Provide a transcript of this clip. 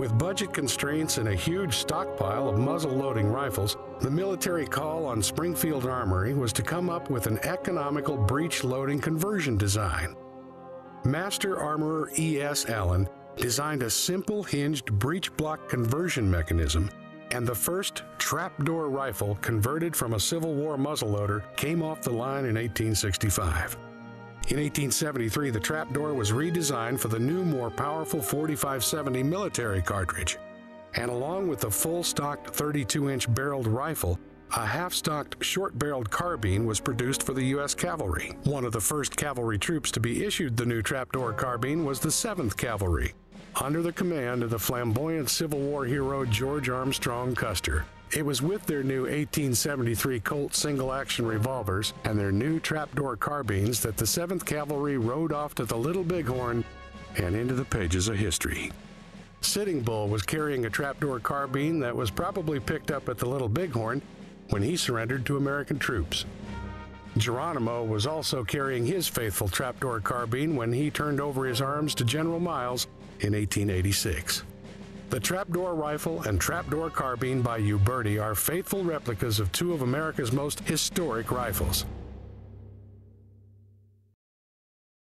With budget constraints and a huge stockpile of muzzle loading rifles, the military call on Springfield Armory was to come up with an economical breech loading conversion design. Master Armorer E.S. Allin designed a simple hinged breech block conversion mechanism, and the first trapdoor rifle converted from a Civil War muzzleloader came off the line in 1865. In 1873, the trapdoor was redesigned for the new, more powerful 4570 military cartridge. And along with the full stocked 32 inch barreled rifle, a half stocked short barreled carbine was produced for the U.S. Cavalry. One of the first cavalry troops to be issued the new trapdoor carbine was the 7th Cavalry, under the command of the flamboyant Civil War hero George Armstrong Custer. It was with their new 1873 Colt single action revolvers and their new trapdoor carbines that the 7th Cavalry rode off to the Little Bighorn and into the pages of history. Sitting Bull was carrying a trapdoor carbine that was probably picked up at the Little Bighorn when he surrendered to American troops. Geronimo was also carrying his faithful trapdoor carbine when he turned over his arms to General Miles in 1886. The trapdoor rifle and trapdoor carbine by Uberti are faithful replicas of two of America's most historic rifles.